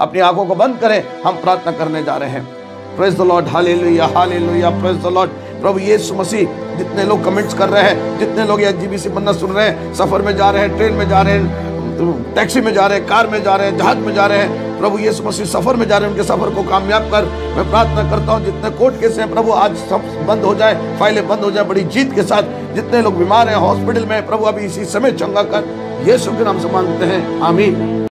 अपनी आँखों को बंद करें, हम प्रार्थना करने जा रहे हैं। Praise the lord hallelujah hallelujah praise the lord प्रभु यीशु मसीह, जितने लोग कमेंट्स कर रहे हैं, जितने लोग एच जी मन्ना सुन रहे हैं, सफ़र में जा रहे हैं ट्रेन में जा रहे हैं टैक्सी में जा रहे हैं कार में जा रहे हैं, जहाज़ में जा रहे हैं, प्रभु यीशु मसीह, सफ़र में जा रहे हैं, उनके सफ़र को कामयाब कर। मैं प्रार्थना करता हूँ, जितने कोर्ट केस हैं, प्रभु आज सब बंद हो जाए, फाइलें बंद हो जाए, बड़ी जीत के साथ, जितने लोग बीमार हैं हॉस्पिटल में प्रभु अभी इसी समय चंगा कर, यीशु के नाम से मांगते हैं, आमीन।